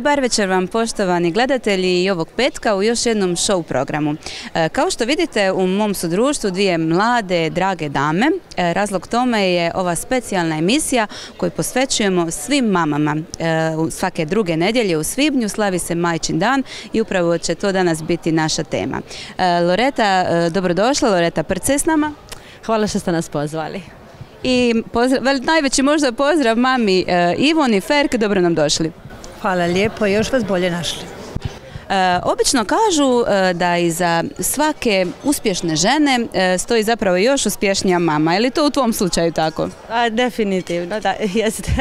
Dobar večer vam poštovani gledatelji i ovog petka u još jednom show programu. E, kao što vidite u mom su društvu dvije mlade, drage dame. E, razlog tome je ova specijalna emisija koju posvećujemo svim mamama. E, svake druge nedjelje u Svibnju slavi se Majčin dan i upravo će to danas biti naša tema. Loreta, dobrodošla. Loreta Prce s nama. Hvala što ste nas pozvali. I najveći možda pozdrav mami Ivoni Ferk, dobro nam došli. Hvala lijepo, još vas bolje našli. E, obično kažu e, da iza svake uspješne žene e, stoji zapravo još uspješnija mama. Je li to u tvom slučaju tako? A, definitivno, da, jeste.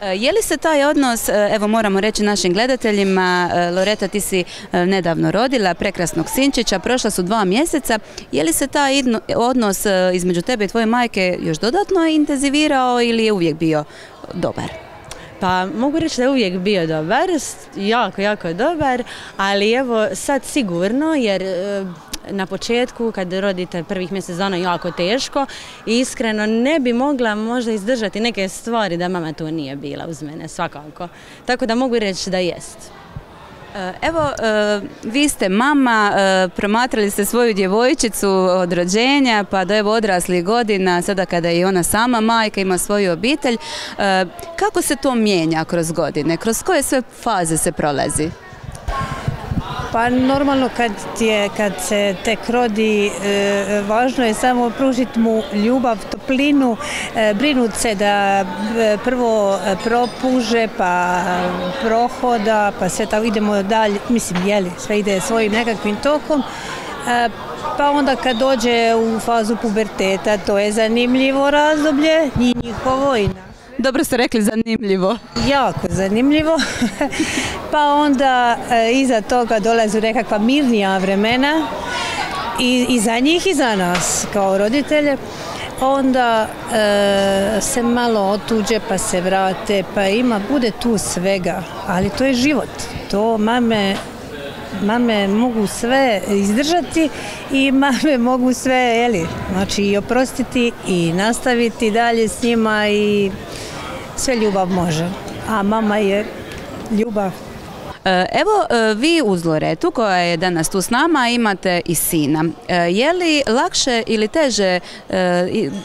Je li se taj odnos, evo moramo reći našim gledateljima, Loreta ti si nedavno rodila prekrasnog sinčića, prošla su dva mjeseca, je li se taj odnos između tebe i tvoje majke još dodatno intenzivirao ili je uvijek bio dobar? Pa mogu reći da je uvijek bio dobar, jako, jako dobar, ali evo sad sigurno jer e, na početku kad rodite prvih mjesec dana jako teško i iskreno ne bi mogla možda izdržati neke stvari da mama tu nije bila uz mene svakako. Tako da mogu reći da jest. E, evo, e, vi ste mama, e, promatrali ste svoju djevojčicu od rođenja pa do evo odraslih godina, sada kada je ona sama majka, ima svoju obitelj. Kako se to mijenja kroz godine? Kroz koje sve faze se prolazi? Pa normalno kad, je, kad se tek rodi, e, važno je samo pružiti mu ljubav, toplinu, e, brinut se da e, prvo propuže, pa prohoda, pa sve tako idemo dalje, mislim jeli, sve ide svojim nekakvim tokom. Pa onda kad dođe u fazu puberteta, to je zanimljivo razdoblje, i njihovo i dobro ste rekli, zanimljivo. Jako zanimljivo. pa onda e, iza toga dolaze nekakva mirnija vremena i, i za njih i za nas kao roditelje. Onda e, se malo otuđe pa se vrate pa ima, bude tu svega, ali to je život. To mame mame mogu sve izdržati i mame mogu sve, jeli, znači i oprostiti i nastaviti dalje s njima i sve ljubav može, a mama je ljubav. E, evo, e, vi uz Loretu koja je danas tu s nama imate i sina. E, je li lakše ili teže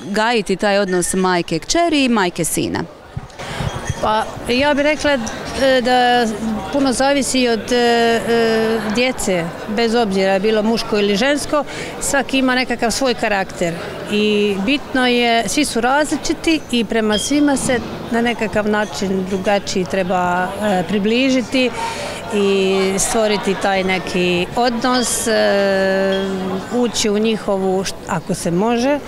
gajiti taj odnos majke kćeri i majke sina? Pa ja bih rekla da puno zavisi od djece, bez obzira bilo muško ili žensko, svaki ima nekakav svoj karakter i bitno je, svi su različiti i prema svima se na nekakav način drugačiji treba e, približiti i stvoriti taj neki odnos, e, ući u njihovu, ako se može,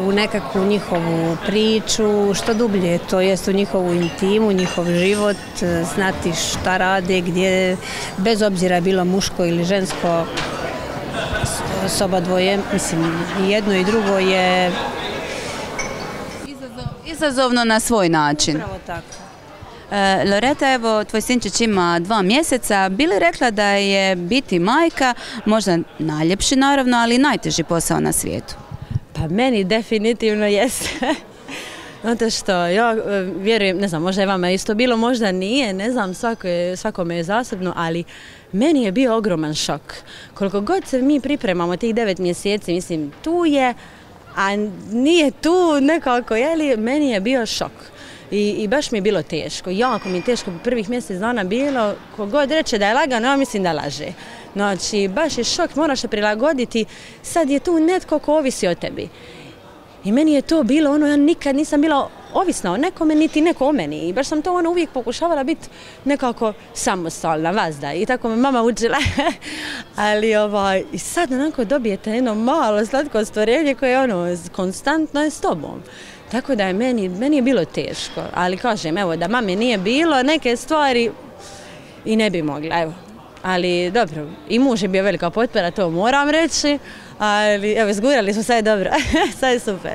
u nekakvu njihovu priču, što dublje, to jest u njihovu intimu, njihov život, e, znati šta rade, gdje, bez obzira bilo muško ili žensko, soba dvoje, mislim, jedno i drugo je izazovno na svoj način. Upravo tako. E, Loreta, evo, tvoj sinčić ima dva mjeseca. Bili rekla da je biti majka možda najljepši naravno, ali najteži posao na svijetu? Pa meni definitivno jeste. Znate što, ja e, vjerujem, ne znam, možda je vama isto bilo, možda nije, ne znam, svako je, svakome je zasebno, ali meni je bio ogroman šok. Koliko god se mi pripremamo tih devet mjeseci, mislim, tu je, a nije tu nekako, jeli, meni je bio šok. I, I, baš mi je bilo teško, jako mi je teško prvih mjesec dana bilo, kogod reče da je lagano, ja mislim da laže. Znači, baš je šok, moraš se prilagoditi, sad je tu netko ko ovisi o tebi. I meni je to bilo ono, ja nikad nisam bila ovisna o nekome, niti neko o meni. I baš sam to ono uvijek pokušavala biti nekako samostalna, vazda. I tako me mama učila. Ali ovaj, i sad onako dobijete jedno malo slatko stvorenje koje je ono, konstantno je s tobom. Tako da je meni, meni je bilo teško. Ali kažem, evo, da mami nije bilo, neke stvari i ne bi mogla, evo. Ali dobro, i muž je bio velika potpora, to moram reći ali evo izgurali smo, sad je dobro, sad je super.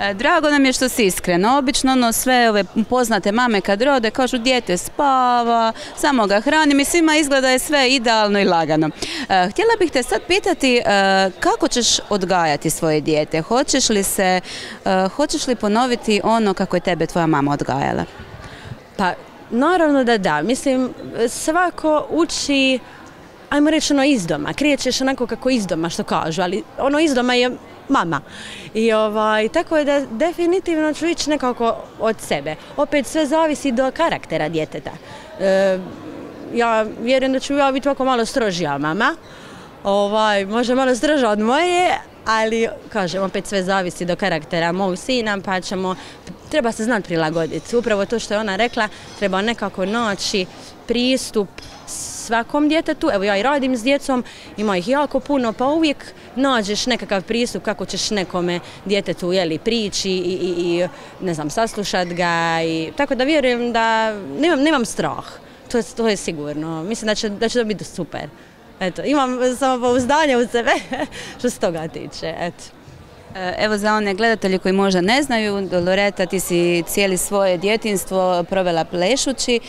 E, drago nam je što si iskreno. Obično ono sve ove poznate mame kad rode kažu dijete spava, samo ga hranim i svima izgleda je sve idealno i lagano. E, htjela bih te sad pitati e, kako ćeš odgajati svoje dijete? Hoćeš li se, hoćeš li ponoviti ono kako je tebe tvoja mama odgajala? Pa naravno da da. Mislim, svako uči ajmo reći ono iz doma, krijećeš onako kako iz doma što kažu, ali ono iz doma je mama. I ovaj, tako je da definitivno ću ići nekako od sebe. Opet sve zavisi do karaktera djeteta. E, ja vjerujem da ću ja biti ovako malo strožija mama, ovaj, možda malo stroža od moje, ali kažem, opet sve zavisi do karaktera mog sina, pa ćemo, treba se znati prilagoditi. Upravo to što je ona rekla, treba nekako naći pristup svakom djetetu, evo ja i radim s djecom, ima ih jako puno, pa uvijek nađeš nekakav pristup kako ćeš nekome djetetu jeli, prići i, i, i ne znam, saslušat ga. I, tako da vjerujem da nemam, nemam strah, to, to je sigurno. Mislim da će, da će to biti super. Eto, imam samopouzdanje u sebe što se toga tiče. Eto. E, evo za one gledatelji koji možda ne znaju, Loreta ti si cijeli svoje djetinstvo provela plešući e,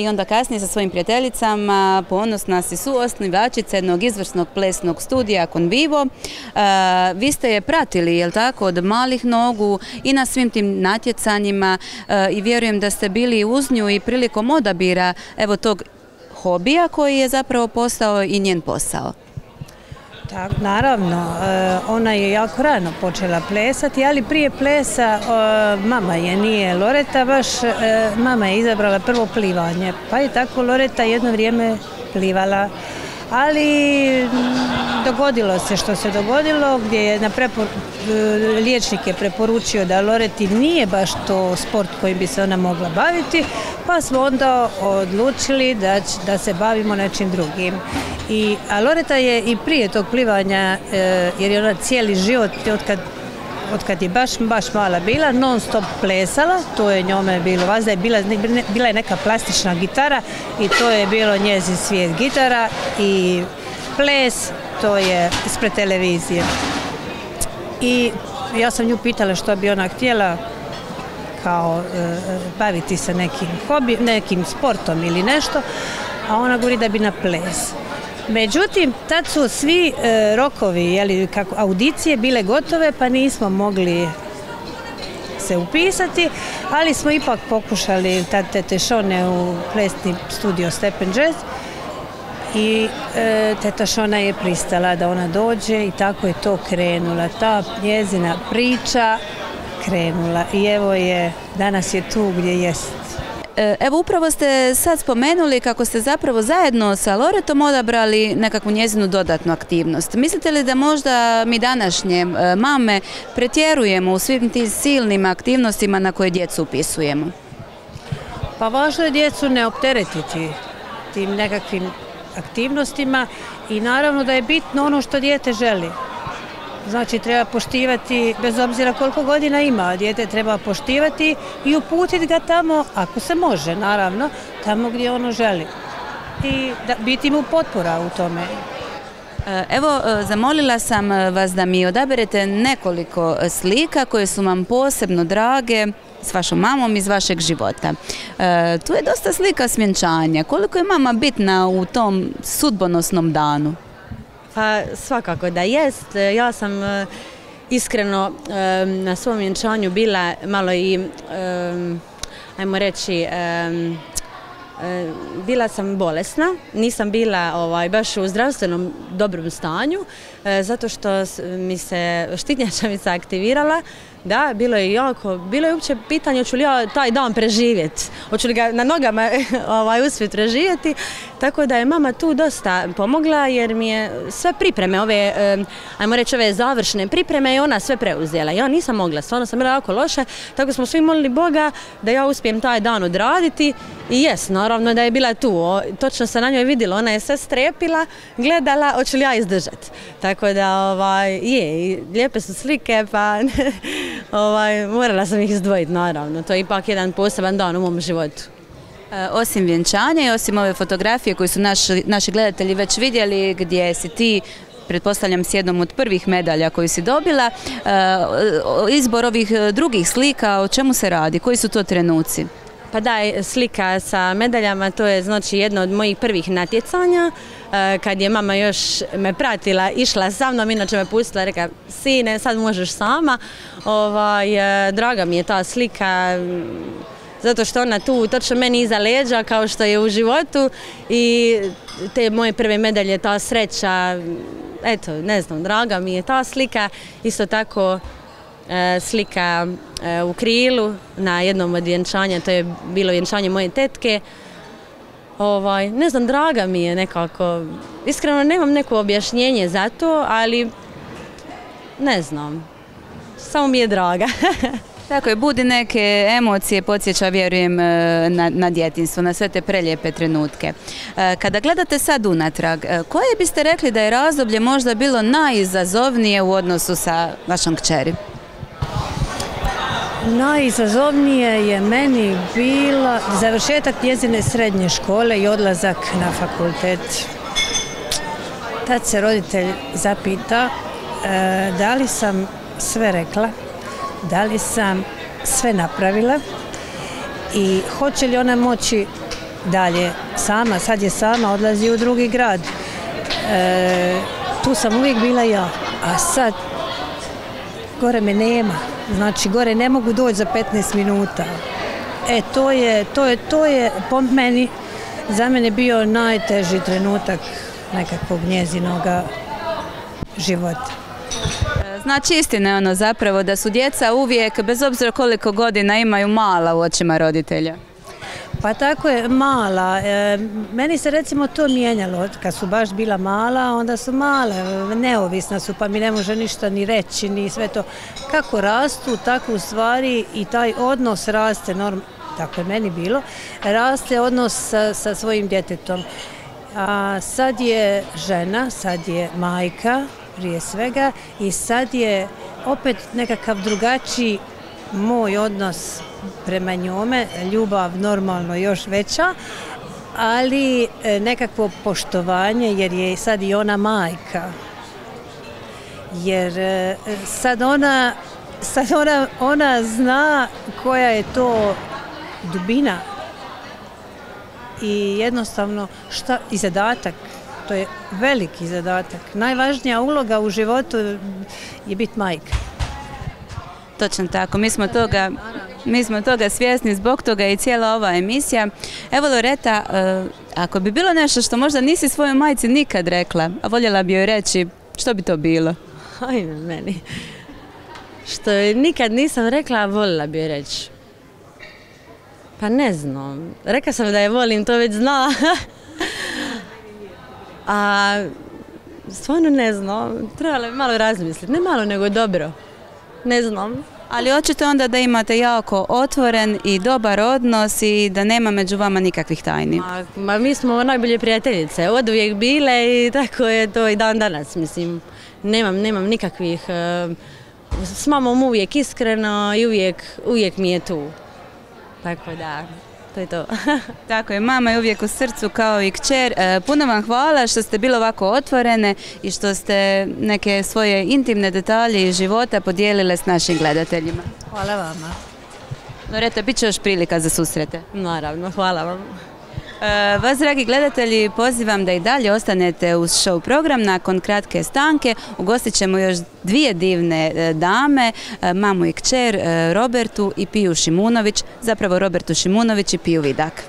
i onda kasnije sa svojim prijateljicama ponosna si su osnivačica jednog izvrsnog plesnog studija Convivo. E, vi ste je pratili, jel tako, od malih nogu i na svim tim natjecanjima i vjerujem da ste bili uz nju i prilikom odabira evo tog hobija koji je zapravo postao i njen posao. Tak, naravno, e, ona je jako rano počela plesati, ali prije plesa mama je, nije Loreta, baš e, mama je izabrala prvo plivanje, pa je tako Loreta jedno vrijeme plivala ali dogodilo se što se dogodilo gdje je na prepor, e, liječnik je preporučio da Loreti nije baš to sport kojim bi se ona mogla baviti pa smo onda odlučili da, da se bavimo nečim drugim. I, a Loreta je i prije tog plivanja, e, jer je ona cijeli život od kad od kad je baš, baš mala bila, non stop plesala, to je njome bilo, vazda je bila, bila je neka plastična gitara i to je bilo njezin svijet gitara i ples, to je ispred televizije. I ja sam nju pitala što bi ona htjela kao e, baviti se nekim hobi, nekim sportom ili nešto, a ona govori da bi na ples. Međutim, tad su svi e, rokovi, jeli, kako, audicije bile gotove, pa nismo mogli se upisati, ali smo ipak pokušali tad tete Šone u plesni studio Stepen Jazz i e, teta Šona je pristala da ona dođe i tako je to krenula. Ta njezina priča krenula i evo je, danas je tu gdje jest. E, evo upravo ste sad spomenuli kako ste zapravo zajedno sa Loretom odabrali nekakvu njezinu dodatnu aktivnost. Mislite li da možda mi današnje e, mame pretjerujemo u svim tim silnim aktivnostima na koje djecu upisujemo? Pa važno je djecu ne opteretiti tim nekakvim aktivnostima i naravno da je bitno ono što dijete želi. Znači treba poštivati, bez obzira koliko godina ima, dijete treba poštivati i uputiti ga tamo, ako se može naravno, tamo gdje ono želi. I da, biti mu potpora u tome. E, evo, e, zamolila sam vas da mi odaberete nekoliko slika koje su vam posebno drage s vašom mamom iz vašeg života. E, tu je dosta slika smjenčanja. Koliko je mama bitna u tom sudbonosnom danu? Pa svakako da jest. Ja sam e, iskreno e, na svom vjenčanju bila malo i, e, ajmo reći, bila sam bolesna, nisam bila ovaj, baš u zdravstvenom dobrom stanju, zato što mi se štitnjača mi se aktivirala da, bilo je jako, bilo je uopće pitanje hoću li ja taj dan preživjeti, hoću li ga na nogama ovaj, uspjeti preživjeti, tako da je mama tu dosta pomogla jer mi je sve pripreme, ove, ajmo reći ove završne pripreme i ona sve preuzela. Ja nisam mogla, stvarno sam bila jako loša, tako smo svi molili Boga da ja uspijem taj dan odraditi i jes, naravno da je bila tu, točno se na njoj vidjela, ona je sve strepila, gledala, hoću li ja izdržati. Tako da, ovaj, je, lijepe su slike, pa ovaj, morala sam ih izdvojiti, naravno. To je ipak jedan poseban dan u mom životu. E, osim vjenčanja i osim ove fotografije koje su naši, naši gledatelji već vidjeli gdje si ti pretpostavljam s jednom od prvih medalja koju si dobila. E, izbor ovih drugih slika, o čemu se radi? Koji su to trenuci? Pa da, slika sa medaljama, to je znači jedno od mojih prvih natjecanja. E, kad je mama još me pratila, išla sa mnom, inače me pustila, reka, sine, sad možeš sama. Ovaj, e, draga mi je ta slika, zato što ona tu točno meni iza leđa kao što je u životu i te moje prve medalje, ta sreća, eto, ne znam, draga mi je ta slika, isto tako e, slika e, u krilu na jednom od vjenčanja, to je bilo vjenčanje moje tetke, ovaj, ne znam, draga mi je nekako, iskreno nemam neko objašnjenje za to, ali ne znam, samo mi je draga. Tako je, budi neke emocije, podsjeća, vjerujem, e, na, na djetinstvo, na sve te prelijepe trenutke. E, kada gledate sad unatrag, e, koje biste rekli da je razdoblje možda bilo najizazovnije u odnosu sa vašom kćeri? Najizazovnije je meni bila završetak njezine srednje škole i odlazak na fakultet. Tad se roditelj zapita da li sam sve rekla, da li sam sve napravila i hoće li ona moći dalje sama, sad je sama, odlazi u drugi grad. E, tu sam uvijek bila ja, a sad gore me nema, znači gore ne mogu doći za 15 minuta. E, to je, to je, to je po meni, za mene bio najteži trenutak nekakvog njezinoga života. Znači istina je ono zapravo da su djeca uvijek, bez obzira koliko godina imaju mala u očima roditelja. Pa tako je, mala. E, meni se recimo to mijenjalo. Kad su baš bila mala, onda su male, neovisna su, pa mi ne može ništa ni reći, ni sve to. Kako rastu, tako u stvari i taj odnos raste, tako je meni bilo, raste odnos sa svojim djetetom. A sad je žena, sad je majka, prije svega i sad je opet nekakav drugačiji moj odnos prema njome, ljubav normalno još veća, ali e, nekakvo poštovanje jer je sad i ona majka. Jer e, sad ona, sad ona, ona zna koja je to dubina i jednostavno šta i zadatak to je veliki zadatak. Najvažnija uloga u životu je biti majka. Točno tako, mi smo toga, mi smo toga svjesni, zbog toga i cijela ova emisija. Evo Loreta, e, ako bi bilo nešto što možda nisi svojoj majci nikad rekla, a voljela bi joj reći, što bi to bilo? Ajme meni. Što nikad nisam rekla, a voljela bi joj reći. Pa ne znam. Rekla sam da je volim, to već zna. A stvarno ne znam, trebalo bi malo razmisliti, ne malo nego dobro, ne znam. Ali očito onda da imate jako otvoren i dobar odnos i da nema među vama nikakvih tajni. Ma, mi smo najbolje prijateljice, od uvijek bile i tako je to i dan danas, mislim. Nemam, nemam nikakvih, e, s mamom uvijek iskreno i uvijek, uvijek mi je tu. Tako da, to je to. Tako je, mama je uvijek u srcu kao i kćer. E, puno vam hvala što ste bilo ovako otvorene i što ste neke svoje intimne detalje iz života podijelile s našim gledateljima. Hvala vama. Loreta, bit će još prilika za susrete. Naravno, hvala vam. E, vas, dragi gledatelji, pozivam da i dalje ostanete uz show program. Nakon kratke stanke ugostit ćemo još dvije divne e, dame, e, mamu i kćer, Robertu i Piju Šimunović, zapravo Robertu Šimunović i Piju Vidak.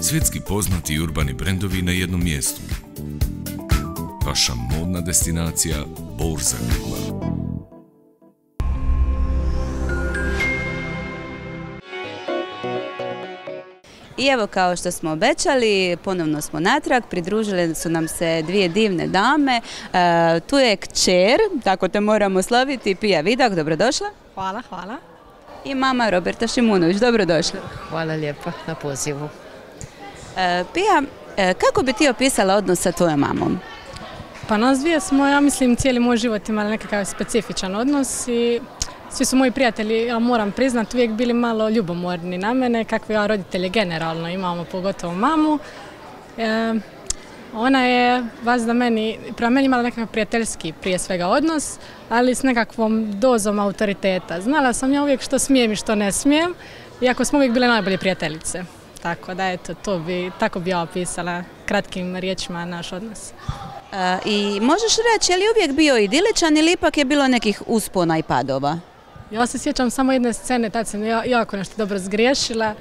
Svjetski poznati urbani brendovi na jednom mjestu. Vaša modna destinacija Borza I evo kao što smo obećali, ponovno smo natrag, pridružile su nam se dvije divne dame. E, tu je kćer, tako te moramo slaviti, Pija Vidak, dobrodošla. Hvala, hvala. I mama Roberta Šimunović, dobrodošla. Hvala lijepa na pozivu. E, Pija, e, kako bi ti opisala odnos sa tvojom mamom? Pa nas dvije smo, ja mislim, cijeli moj život imali nekakav specifičan odnos i svi su moji prijatelji, ja moram priznati, uvijek bili malo ljubomorni na mene, kakve ja roditelje generalno imamo, pogotovo mamu. E, ona je, vas da meni, prema meni imala nekakav prijateljski prije svega odnos, ali s nekakvom dozom autoriteta. Znala sam ja uvijek što smijem i što ne smijem, iako smo uvijek bile najbolje prijateljice. Tako da eto, to bi, tako bi ja opisala kratkim riječima naš odnos. E, I možeš reći, je li uvijek bio idiličan ili ipak je bilo nekih uspona i padova? Ja se sjećam samo jedne scene, tad sam ja, jako nešto dobro zgriješila.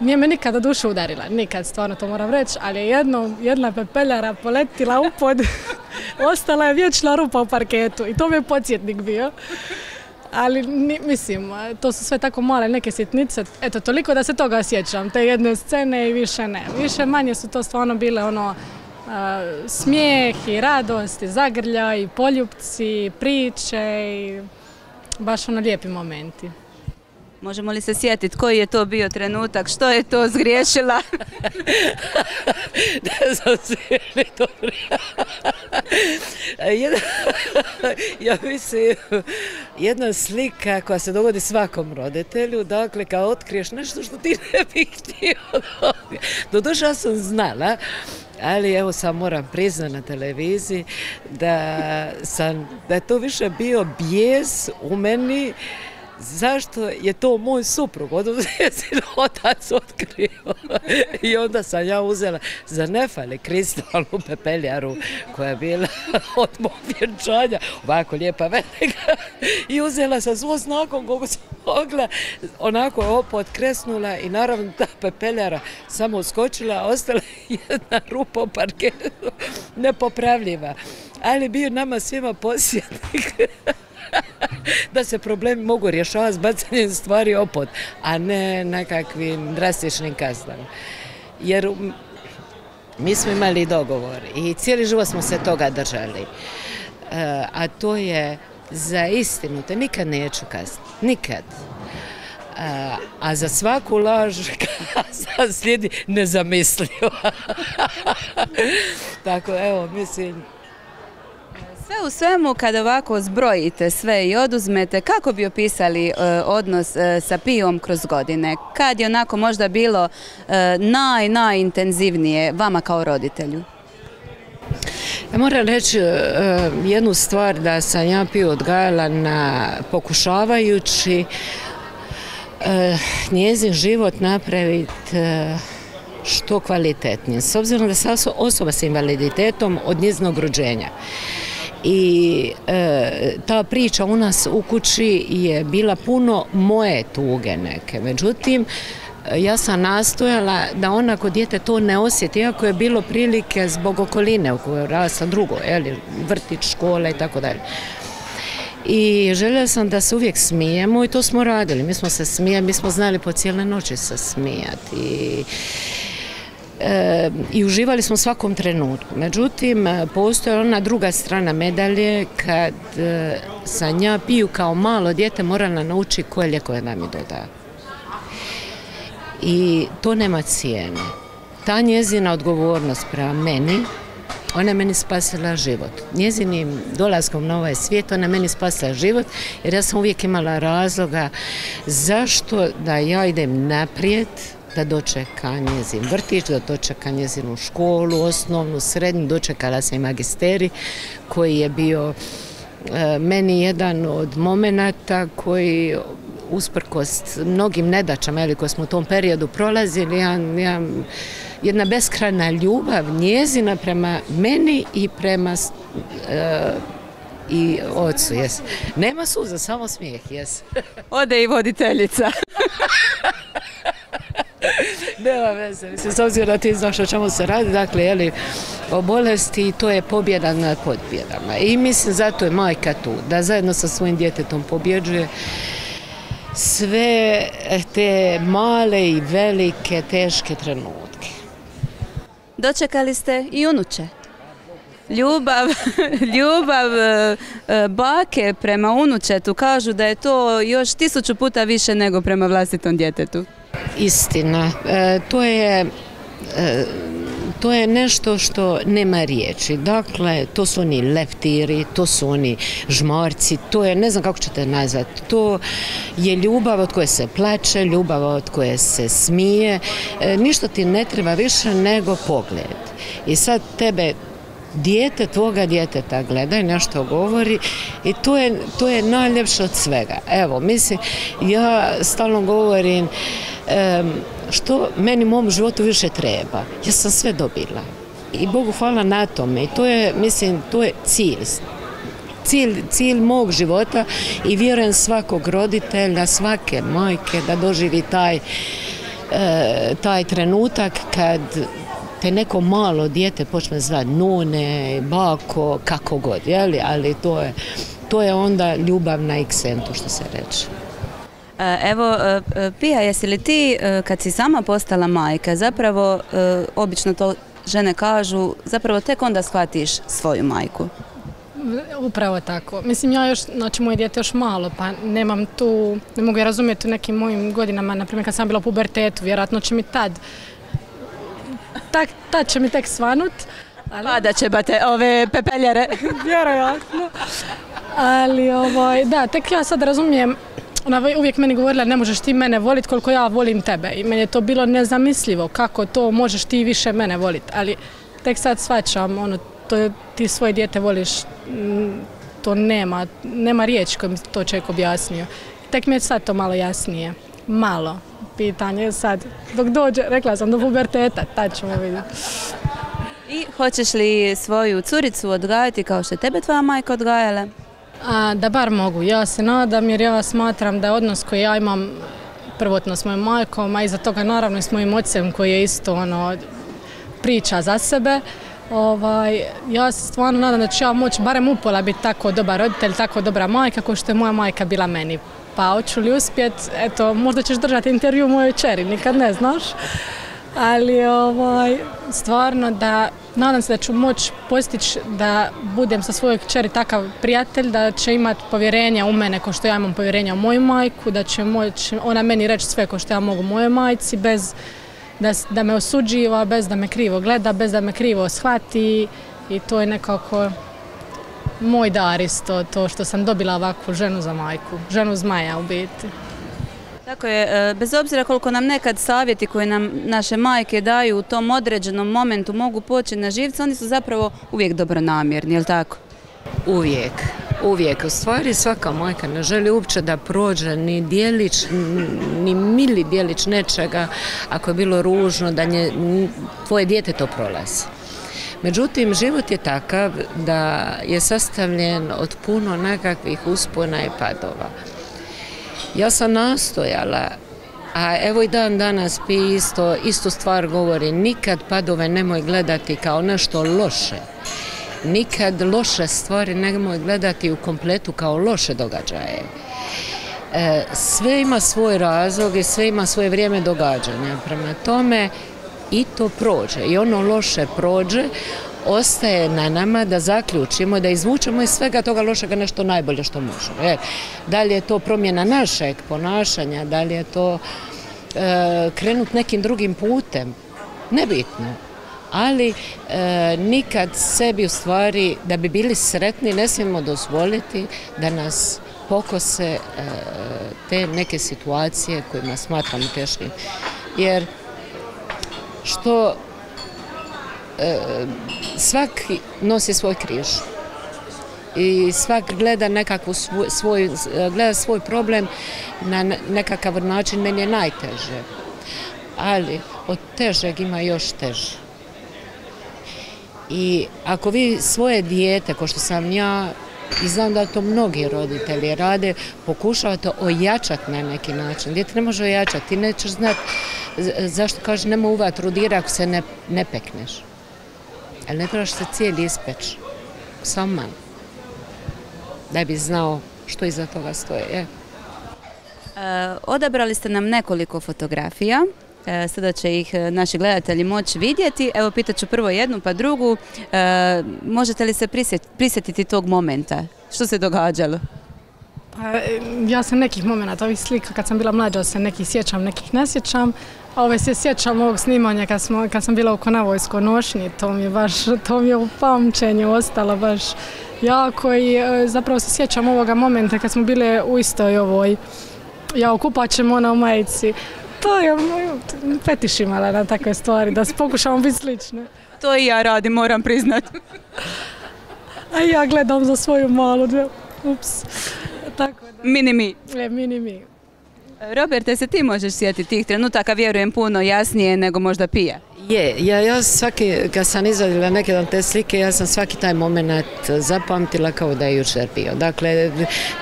Nije me nikada dušu udarila, nikad, stvarno to moram reći, ali je jedno, jedna pepeljara poletila u pod, ostala je vječna rupa u parketu i to mi je podsjetnik bio. Ali mislim, to su sve tako male neke sitnice, eto toliko da se toga sjećam, te jedne scene i više ne. Više manje su to stvarno bile ono smijeh i radost i zagrlja i poljupci, priče i baš ono lijepi momenti. Možemo li se sjetiti koji je to bio trenutak, što je to zgriješila? ne znam se li to ja mislim, jedna slika koja se dogodi svakom roditelju, dakle kao otkriješ nešto što ti ne bi htio. Doduše sam znala, ali evo sam moram priznati na televiziji da, da je to više bio bijes u meni zašto je to moj suprug, odnosno otac otkrio. I onda sam ja uzela za nefale kristalnu pepeljaru koja je bila od mog vjenčanja, ovako lijepa velika. I uzela sam svoj znakom kogu sam mogla, onako je opod kresnula i naravno ta pepeljara samo uskočila, ostala jedna rupa u parketu, nepopravljiva. Ali bio nama svima posjetnik da se problemi mogu rješavati s bacanjem stvari opod, a ne nekakvim drastičnim kaznama. Jer mi smo imali dogovor i cijeli život smo se toga držali. E, a to je za istinu, te nikad neću kazniti. Nikad. A, e, a za svaku laž slijedi nezamislivo. Tako, evo, mislim, sve u svemu, kada ovako zbrojite sve i oduzmete, kako bi opisali e, odnos e, sa Pijom kroz godine? Kad je onako možda bilo e, naj, najintenzivnije vama kao roditelju? Ja moram reći jednu stvar da sam ja Piju odgajala na pokušavajući njezin život napraviti što kvalitetnije. S obzirom da sam osoba s invaliditetom od njezinog rođenja i e, ta priča u nas u kući je bila puno moje tuge neke. Međutim, ja sam nastojala da ona kod dijete to ne osjeti, iako je bilo prilike zbog okoline u kojoj rasta drugo, eli, vrtić, škola i tako dalje. I željela sam da se uvijek smijemo i to smo radili. Mi smo se smijali, mi smo znali po cijele noći se smijati. I, i uživali smo svakom trenutku. Međutim, postoje ona druga strana medalje kad e, sam ja piju kao malo dijete morala naučiti koje lijekove da mi doda. I to nema cijene. Ta njezina odgovornost prema meni, ona je meni spasila život. Njezinim dolaskom na ovaj svijet, ona je meni spasila život, jer ja sam uvijek imala razloga zašto da ja idem naprijed, da dočeka njezin vrtić, da dočeka njezinu školu, osnovnu, srednju, dočekala se i magisteri koji je bio e, meni jedan od momenata koji usprkos mnogim nedačama ili koje smo u tom periodu prolazili, jedna beskrajna ljubav njezina prema meni i prema e, i ocu, jes. Nema suza, samo smijeh, jes. Ode i voditeljica. Nema veze, mislim, s obzirom da ti znaš o čemu se radi, dakle, jeli, o bolesti, to je pobjeda nad pobjedama. I mislim, zato je majka tu, da zajedno sa svojim djetetom pobjeđuje sve te male i velike, teške trenutke. Dočekali ste i unuče? Ljubav, ljubav e, e, bake prema unučetu kažu da je to još tisuću puta više nego prema vlastitom djetetu istina. E, to je e, to je nešto što nema riječi. Dakle, to su oni leptiri, to su oni žmorci, to je, ne znam kako ćete nazvati, to je ljubav od koje se plače, ljubav od koje se smije. E, ništa ti ne treba više nego pogled. I sad tebe dijete tvoga djeteta gleda i nešto govori i to je, to je najljepše od svega. Evo, mislim, ja stalno govorim što meni u mom životu više treba. Ja sam sve dobila. i Bogu hvala na tome. I to je, mislim, to je cilj. Cilj, cilj mog života i vjerujem svakog roditelja, svake majke da doživi taj, e, taj trenutak kad te neko malo dijete počne zvati nune, bako, kako god, jeli? ali to je, to je onda ljubav na iksentu što se reče. E, Evo, e, e, Pija, jesi li ti kad si sama postala majka, zapravo, obično to žene kažu, zapravo tek onda shvatiš svoju majku? Upravo tako. Mislim, ja još, znači moje dijete još malo, pa nemam tu, ne mogu je razumjeti u nekim mojim godinama, na primjer kad sam bila u pubertetu, vjerojatno će mi tad, tak, tad će mi tek svanut. Ali, Pa da će bate ove pepeljare. vjerojatno. Ali, ovaj, da, tek ja sad razumijem, ona je uvijek meni govorila ne možeš ti mene voliti koliko ja volim tebe i meni je to bilo nezamislivo kako to možeš ti više mene voliti, ali tek sad shvaćam, ono, to ti svoje dijete voliš, mm, to nema, nema riječ kojim to čovjek objasnio. Tek mi je sad to malo jasnije, malo pitanje je sad, dok dođe, rekla sam do puberteta, tad ćemo vidjeti. I hoćeš li svoju curicu odgajati kao što je tebe tvoja majka odgajala? A, da bar mogu, ja se nadam jer ja smatram da odnos koji ja imam prvotno s mojom majkom, a iza toga naravno i s mojim ocem koji je isto ono, priča za sebe. Ovaj, ja se stvarno nadam da ću ja moći barem upola biti tako dobar roditelj, tako dobra majka kao što je moja majka bila meni. Pa hoću li uspjet, eto, možda ćeš držati intervju mojoj čeri, nikad ne znaš. Ali ovaj, stvarno da, nadam se da ću moći postići da budem sa svojoj kćeri takav prijatelj, da će imati povjerenja u mene kao što ja imam povjerenja u moju majku, da će moći ona meni reći sve kao što ja mogu mojoj majci, bez da, da me osuđiva, bez da me krivo gleda, bez da me krivo shvati i to je nekako moj dar isto, to što sam dobila ovakvu ženu za majku, ženu zmaja u biti. Tako je, e, bez obzira koliko nam nekad savjeti koje nam naše majke daju u tom određenom momentu mogu poći na živce, oni su zapravo uvijek dobronamjerni, jel tako? Uvijek, uvijek. U stvari svaka majka ne želi uopće da prođe ni dijelić, ni mili dijelić nečega ako je bilo ružno, da nje, tvoje dijete to prolazi. Međutim, život je takav da je sastavljen od puno nekakvih uspona i padova. Ja sam nastojala, a evo i dan danas pi isto, istu stvar govori, nikad padove nemoj gledati kao nešto loše. Nikad loše stvari nemoj gledati u kompletu kao loše događaje. E, sve ima svoj razlog i sve ima svoje vrijeme događanja. Prema tome i to prođe i ono loše prođe, ostaje na nama da zaključimo, da izvučemo iz svega toga lošega nešto najbolje što možemo. E, da li je to promjena našeg ponašanja, da li je to e, krenut nekim drugim putem, nebitno. Ali e, nikad sebi u stvari, da bi bili sretni, ne smijemo dozvoliti da nas pokose e, te neke situacije kojima smatramo teškim. Jer što e, svak nosi svoj križ i svak gleda nekakvu svoj, gleda svoj problem na ne- nekakav način, meni je najteže. Ali od težeg ima još teže. I ako vi svoje dijete, kao što sam ja, i znam da to mnogi roditelji rade, pokušavate ojačati na neki način. Dijete ne može ojačati, ti nećeš znati zašto kaže nema u vatru dira ako se ne, ne pekneš. Ali ne trebaš se cijeli ispeći, samo malo. Da bi znao što iza toga stoje. Je. E, odabrali ste nam nekoliko fotografija. E, sada će ih e, naši gledatelji moći vidjeti. Evo pitat ću prvo jednu pa drugu. E, možete li se prisjet- prisjetiti tog momenta? Što se događalo? Pa, ja se nekih momenata, ovih slika kad sam bila mlađa se nekih sjećam, nekih ne sjećam. A ove se sjećam ovog snimanja kad, smo, kad sam bila u Konavojskoj nošnji, to mi je baš, to mi u pamćenju ostalo baš jako i zapravo se sjećam ovoga momenta kad smo bile u istoj ovoj, ja u kupaćem, ona u majici. To je moj fetiš imala na takve stvari, da se pokušamo biti slične. To i ja radim, moram priznat. A ja gledam za svoju malu, ups. Tako da, Mini mi. e, mini mi. Roberte, se ti možeš sjetiti tih trenutaka, vjerujem puno jasnije nego možda pija. Je, ja, ja svaki, kad sam izvadila neke dan te slike, ja sam svaki taj moment zapamtila kao da je jučer bio. Dakle,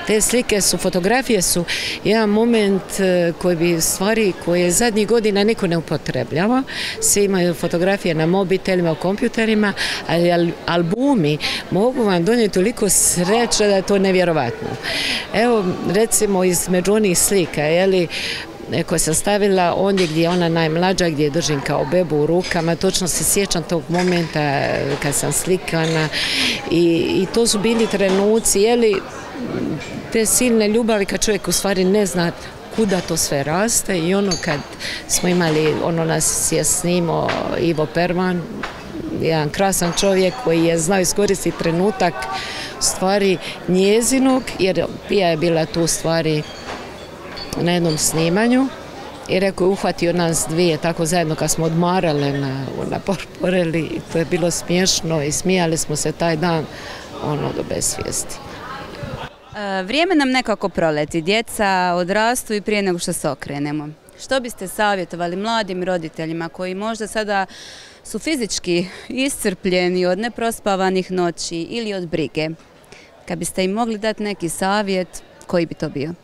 te slike su, fotografije su jedan moment e, koji bi stvari koje zadnjih godina niko ne upotrebljava. Svi imaju fotografije na mobitelima, u kompjuterima, ali albumi mogu vam donijeti toliko sreće da je to nevjerovatno. Evo, recimo, između onih slika, je li, koje sam stavila ondje gdje je ona najmlađa, gdje je držim kao bebu u rukama. Točno se sjećam tog momenta kad sam slikana i, i to su bili trenuci, jeli, te silne ljubavi kad čovjek u stvari ne zna kuda to sve raste i ono kad smo imali, ono nas je snimao Ivo Perman, jedan krasan čovjek koji je znao iskoristiti trenutak stvari njezinog, jer Pija je bila tu stvari na jednom snimanju i rekao je uhvatio nas dvije tako zajedno kad smo odmarale na, na porporeli i to je bilo smiješno i smijali smo se taj dan ono do besvijesti. E, vrijeme nam nekako proleti, djeca odrastu i prije nego što se okrenemo. Što biste savjetovali mladim roditeljima koji možda sada su fizički iscrpljeni od neprospavanih noći ili od brige? Kad biste im mogli dati neki savjet, koji bi to bio?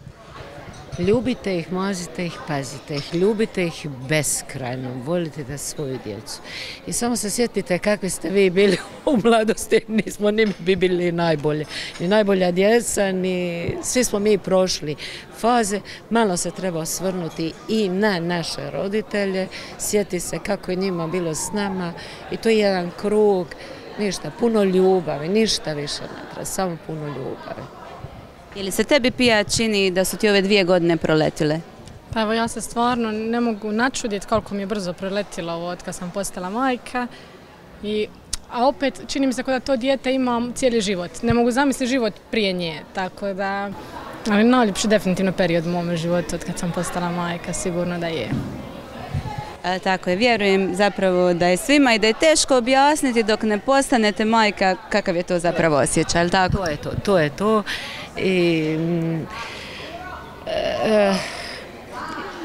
Ljubite ih, mazite ih, pazite ih, ljubite ih beskrajno, volite da svoju djecu. I samo se sjetite kakvi ste vi bili u mladosti, nismo ni bi bili najbolje. Ni najbolja djeca, ni svi smo mi prošli faze. Malo se treba osvrnuti i na naše roditelje, sjeti se kako je njima bilo s nama i to je jedan krug, ništa, puno ljubavi, ništa više treba, samo puno ljubavi. Ili se tebi pija čini da su ti ove dvije godine proletile? Pa evo ja se stvarno ne mogu načuditi koliko mi je brzo proletilo ovo od kad sam postala majka. I, a opet čini mi se da to dijete ima cijeli život. Ne mogu zamisliti život prije nje. Tako da, ali najljepši definitivno period u mome životu od kad sam postala majka, sigurno da je. E, tako je, vjerujem zapravo da je svima i da je teško objasniti dok ne postanete majka kakav je to zapravo osjećaj, tako? To je to, to je to. I, mm, e,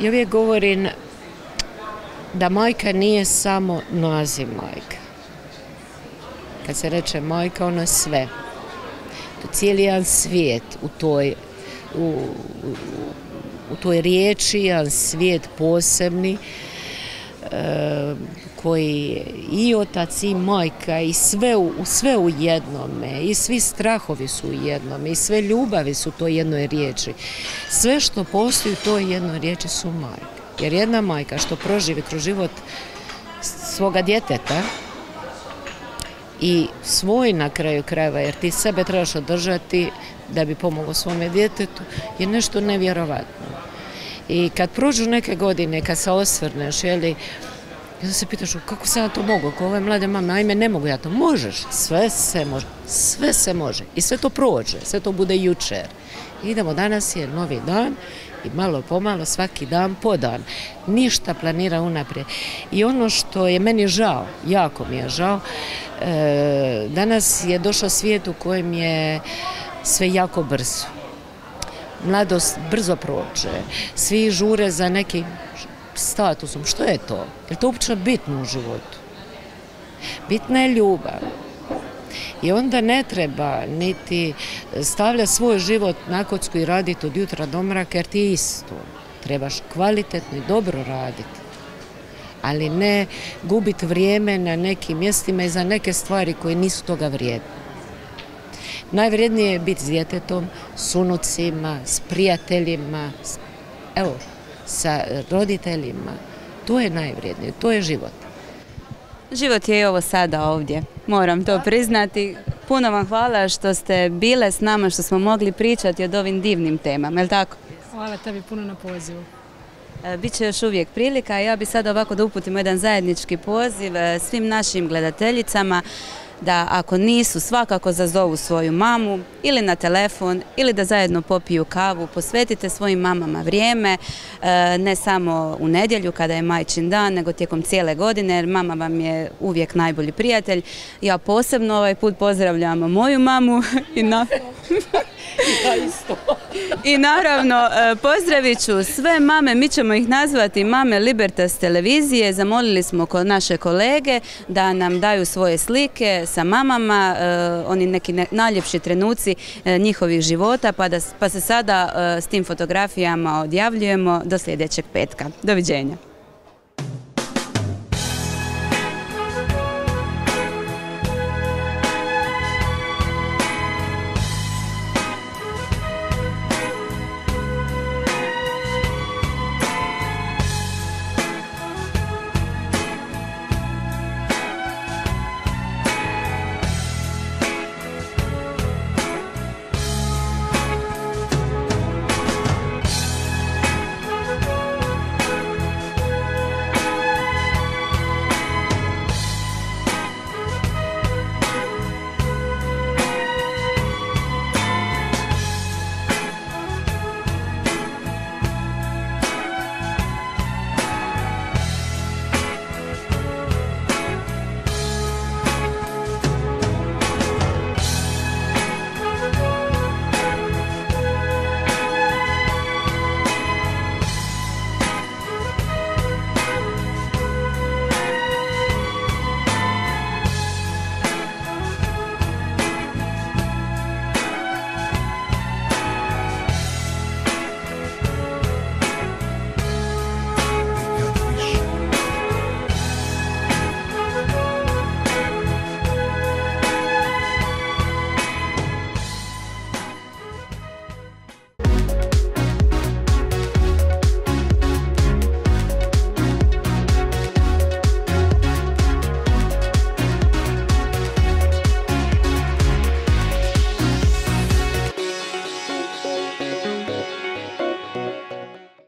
ja uvijek govorim da majka nije samo naziv majka. Kad se reče majka, ono je sve. To cijeli jedan svijet u toj, u, u toj riječi, jedan svijet posebni koji i otac i majka i sve u, sve u jednome i svi strahovi su u jednome i sve ljubavi su u toj jednoj riječi. Sve što postoji u toj jednoj riječi su majka. Jer jedna majka što proživi kroz život svoga djeteta i svoj na kraju krajeva, jer ti sebe trebaš održati da bi pomogao svome djetetu, je nešto nevjerovatno. I kad prođu neke godine, kad se osvrneš, jeli, i onda se pitaš kako se ja to mogu, ako ove mlade mame, ajme ne mogu ja to, možeš, sve se može, sve se može i sve to prođe, sve to bude jučer. Idemo, danas je novi dan i malo pomalo svaki dan po dan. Ništa planira unaprijed. I ono što je meni žao, jako mi je žao, e, danas je došao svijet u kojem je sve jako brzo mladost brzo prođe, svi žure za nekim statusom. Što je to? Je to uopće bitno u životu? Bitna je ljubav. I onda ne treba niti stavlja svoj život na kocku i raditi od jutra do mraka, jer ti isto. Trebaš kvalitetno i dobro raditi. Ali ne gubiti vrijeme na nekim mjestima i za neke stvari koje nisu toga vrijedne. Najvrijednije je biti s djetetom, s unucima, s prijateljima, evo, sa roditeljima. To je najvrijednije, to je život. Život je i ovo sada ovdje, moram to priznati. Puno vam hvala što ste bile s nama, što smo mogli pričati o ovim divnim temama, je li tako? Hvala tebi puno na pozivu. E, Biće još uvijek prilika, ja bi sada ovako da uputimo jedan zajednički poziv e, svim našim gledateljicama da ako nisu svakako zazovu svoju mamu, ili na telefon ili da zajedno popiju kavu. Posvetite svojim mamama vrijeme, e, ne samo u nedjelju kada je majčin dan, nego tijekom cijele godine jer mama vam je uvijek najbolji prijatelj. Ja posebno ovaj put pozdravljam moju mamu i na... I naravno, e, pozdravit ću sve mame, mi ćemo ih nazvati mame Libertas televizije. Zamolili smo kod naše kolege da nam daju svoje slike sa mamama, e, oni neki najljepši trenuci e, njihovih života, pa, da, pa se sada s tim fotografijama odjavljujemo do sljedećeg petka. Doviđenja.